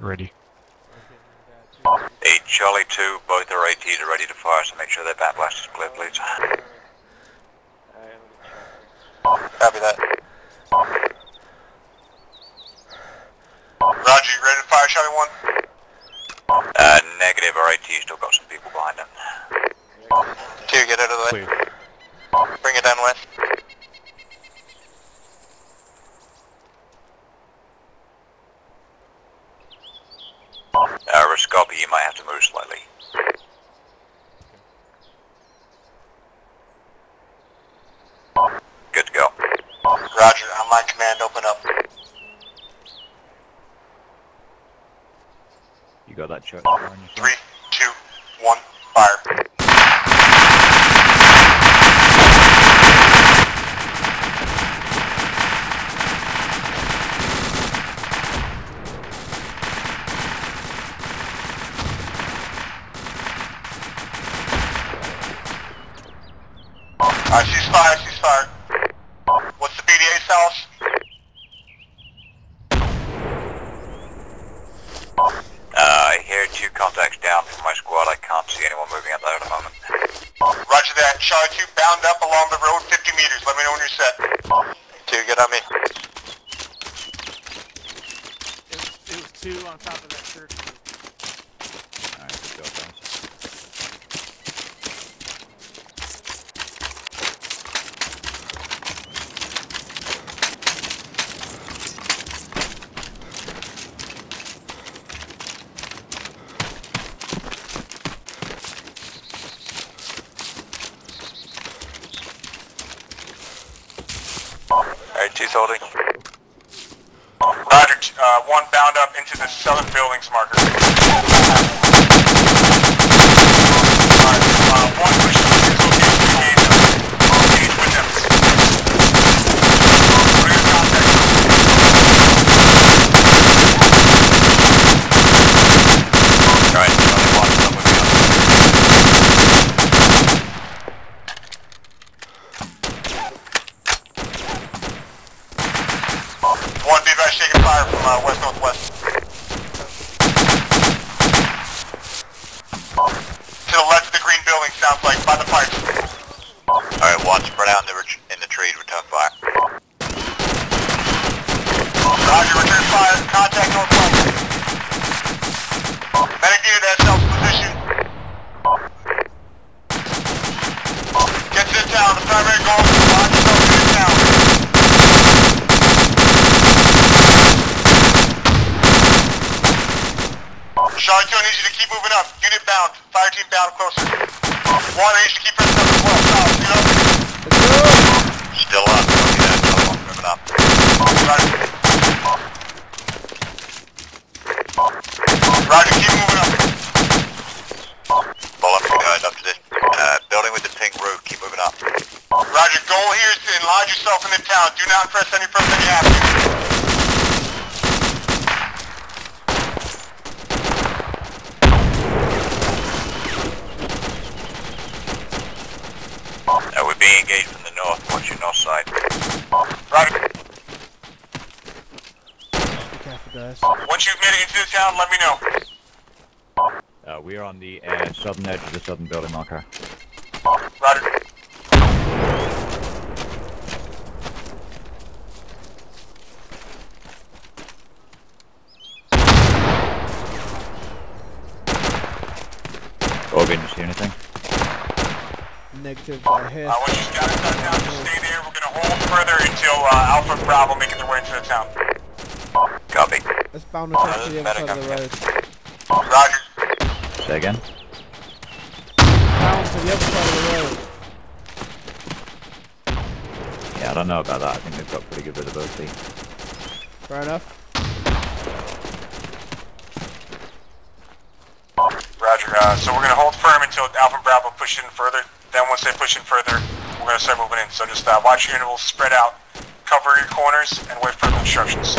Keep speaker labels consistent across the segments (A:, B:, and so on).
A: Ready.
B: 8 Charlie 2, both are ATs are ready to fire, so make sure their backblast is clear, please.
C: Copy that. Roger, you ready to fire Charlie 1?
B: Uh, negative, our AT still got some people behind them.
C: 2, get out of the way.
A: Clear.
C: Bring it down west.
B: Uh, Rascopy, you might have to move slightly. Good to go.
C: Roger, on my command, open up.
D: You got that check?
C: Three, two, one, fire. Alright, ceasefire, ceasefire. What's the BDA South?
B: Uh, I hear two contacts down from my squad. I can't see anyone moving up there at the moment.
C: Roger that. Charlie 2, bound up along the road 50 meters. Let me know when you're set. 2, get on me.
E: It was, it was two on top of that church.
D: Alright, good job, guys.
B: Alright, two's holding.
C: Uh, one bound up into the southern buildings marker. Uh, one push to his location, engage them. Engage with them. Clear contact.
B: Alright, Charlie 1, come with me on
C: One be advised taking fire from, uh, west northwest. To the left of the green building, sounds like, by the pipes.
B: Alright, one spread out in the, ret- in the trees, return fire.
C: Roger, return fire, contact northwest. Medic needed at Sel's position. Get to the town, the primary goal is to launch yourself to the town. Charlie 2, I need you to keep moving up. Unit bound. Fire team bound closer. One, I you keep pressing up as well. South, get up.
B: Still up, copy that, Charlie 1, moving up.
C: Roger. Keep moving up.
B: Follow me up to this, uh, building with the pink roof, keep moving up.
C: Roger, goal here is to lodge yourself in the town. Do not press any further than you.
B: Uh, we're being engaged from the north, watch your north side.
C: Roger.
E: Be.
C: Once you've made it into the town, let me know.
D: Uh, we are on the uh, southern edge of the southern building marker.
C: Roger.
D: Orgun, you see anything?
E: Negative. I hear.
C: Uh, once you got it down, just stay there. We're gonna hold further until uh, Alpha Bravo making their way into the town.
B: Copy.
E: Let's bound across to the other side of the road.
C: Roger.
D: Say again?
E: Bound to the other side of the road.
D: Yeah, I don't know about that. I think they've got pretty good visibility.
E: Fair enough.
C: Roger. Uh, so we're gonna hold firm until Alpha Bravo push in further. Then once they push in further, we're gonna start moving in. So just uh, watch your intervals, spread out, cover your corners, and wait for further instructions.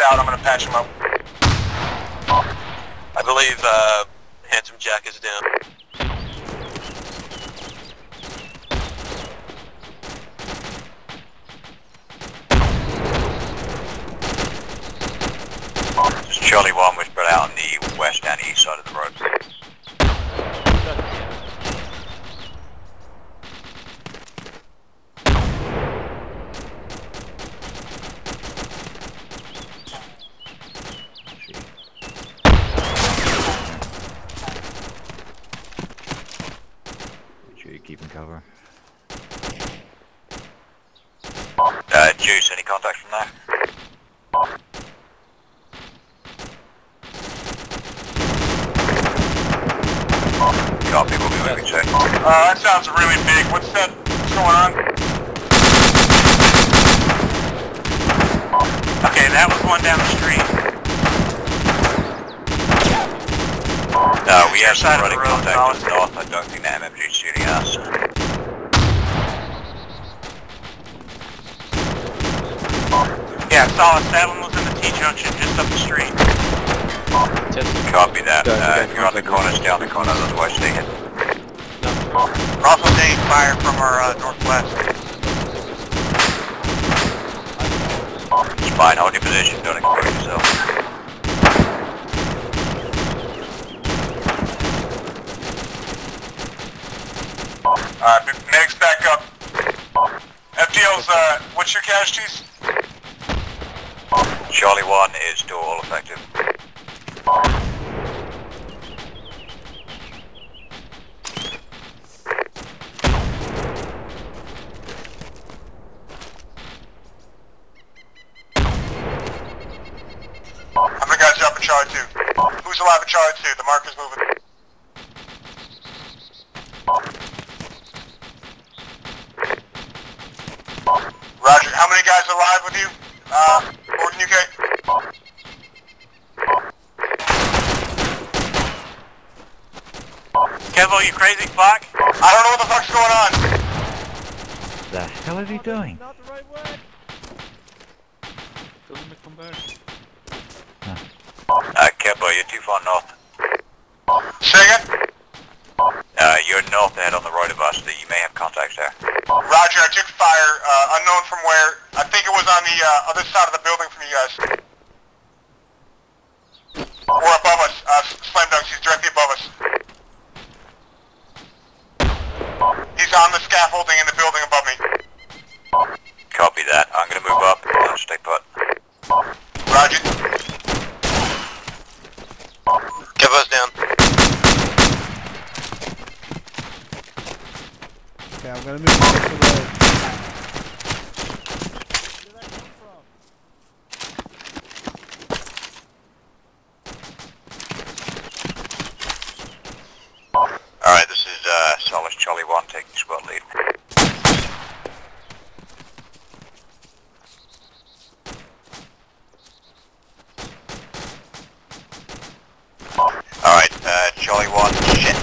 C: Out. I'm gonna patch him up.
F: I believe uh, Handsome Jack is down.
B: Charlie 1 was spread out on the west and east side of the road.
D: See. Make sure you're keeping cover.
B: Uh, Juice, any contact from there? Copy, we'll be moving soon.
C: Uh, that sounds really big. What's that? What's going on? Okay, that was one down the street.
B: No, we have some running
C: road,
B: contact
C: Colin.
B: to north. I don't think the MMG shooting us.
C: Yeah, saw us. That one was in the T-junction just up the street.
B: Copy that. Uh, if you're on the corner, stay on the corner, otherwise stay hidden.
C: We're also getting fire from our uh, northwest.
B: Fine, hold your position, don't expose yourself.
C: Alright, next back up. FDL's, uh, what's your casualties?
B: Charlie 1 is still all effective.
C: How many guys are up in Charlie 2? Who's alive in Charlie 2? The marker's moving. Roger, how many guys are alive with you? Uh, Orgun UK? Kevo, you crazy fuck? I don't know what the fuck's going on.
D: The hell is he doing?
E: Not the right way.
A: Tell him to come back.
B: Uh, Kembo, you're too far north.
C: Say again?
B: Uh, you're north ahead on the right of us. That you may have contacts there.
C: Roger, I took fire, uh, unknown from where. I think it was on the uh, other side of the building from you guys. Or above us, uh, Slam Dunks, he's directly above us. He's on the scaffolding in the building above me.
B: Copy that. I'm gonna move up. Uh, stay put.
C: Roger.
F: Kevo's down.
E: Okay, I'm gonna move across the road. Where did that come from?
B: Alright, this is, uh, Solace Charlie 1 taking squad lead. Alright, uh, Charlie 1, shit.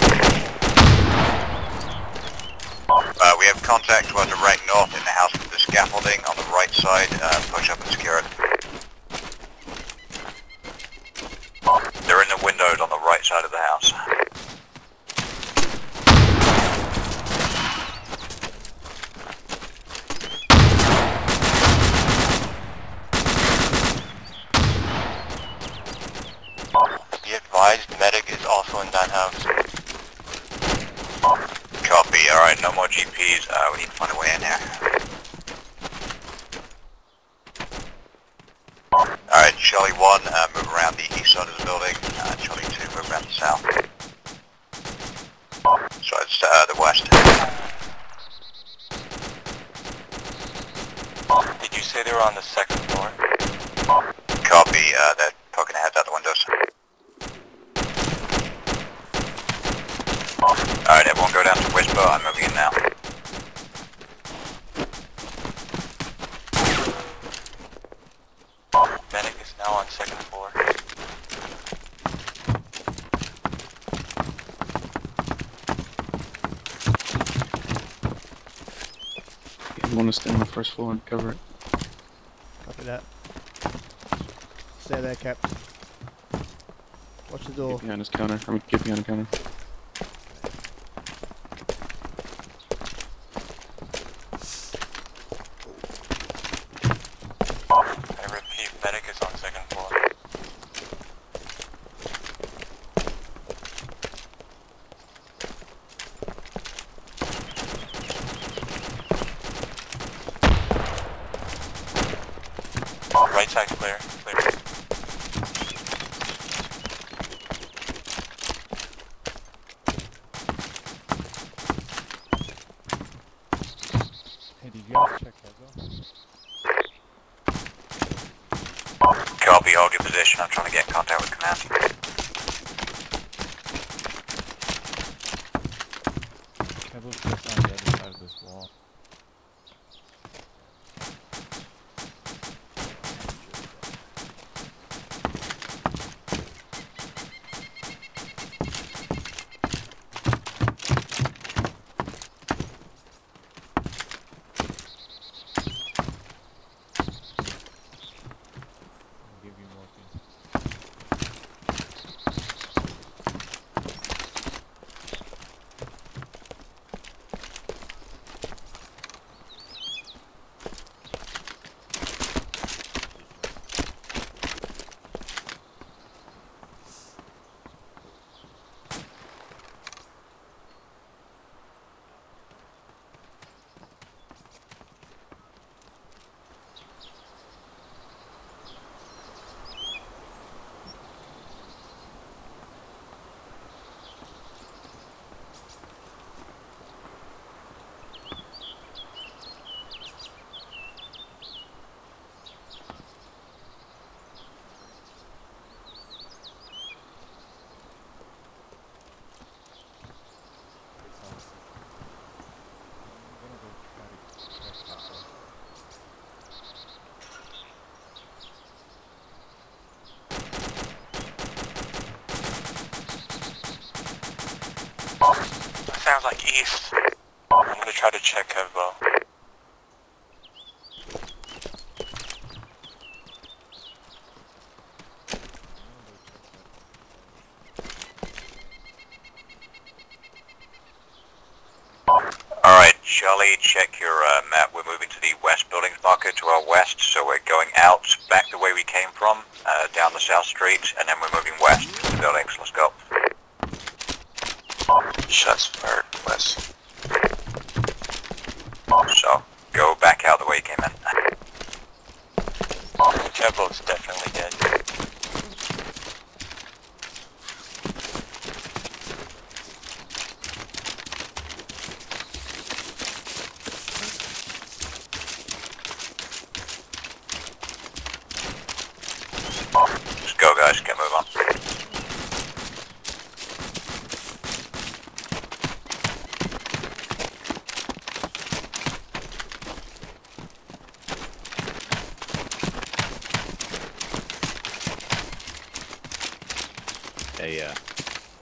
B: Uh, we have contact to our direct north in the house with the scaffolding on the right side. Uh, push up and secure it. They're in the windows on the right side of the house.
F: Be advised, medic is also in that house.
B: Copy. Alright, no more GPs. Uh, we need to find a way in here. Alright, Charlie 1, uh, move around the east side of the building. Uh, Charlie 2, move around the south. It's uh, the west.
F: Did you say they were on the second floor?
B: Copy. Uh, they're poking their heads out the windows. Alright, everyone go down to Whisper. I'm moving in now.
F: Medic is now on second floor.
A: Want to stay on the first floor and cover it.
E: Copy that. stay there, Cap. Watch the door.
G: Get behind his counter. I'm gonna get behind the counter.
F: I repeat, medic is on second floor. Right clear. Clear.
A: Hey, did you guys check Hezo?
B: Copy, hold your position. I'm trying to get in contact with command.
A: Kevo's just on the other side of this wall. I'll give you morphine. I'm gonna go try to check that door.
F: Sounds like east. I'm gonna try to check Kevo.
B: Alright, Charlie, check your uh, map. We're moving to the west buildings marker to our west, so we're going out back the way we came from, uh, down the south street, and then we're moving west to the buildings. Let's go.
F: Shots fired west.
B: So, go back out the way you came in.
F: Kevo's definitely dead.
B: Let's go, guys. Get move on.
D: Hey, uh,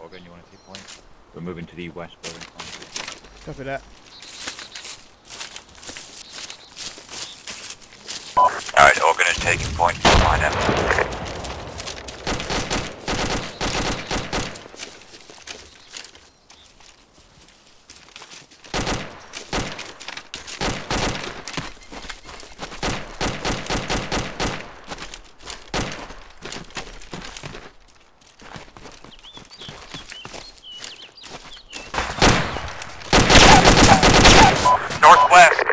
D: Orgun, you want to take point? We're moving to the west building.
E: Copy that.
B: Alright, Orgun is taking point.
F: Northwest.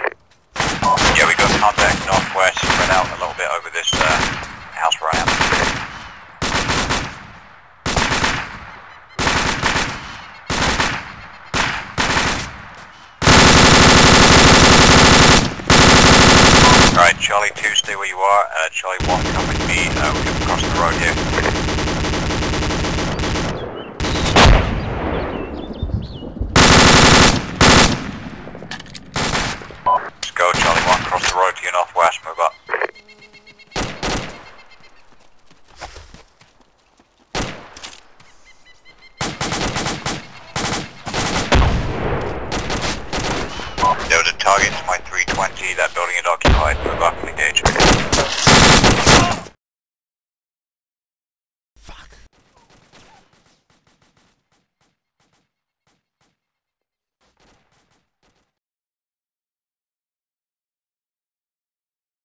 B: Yeah, we got contact northwest. Spread out a little bit over this uh, house where I am. 2,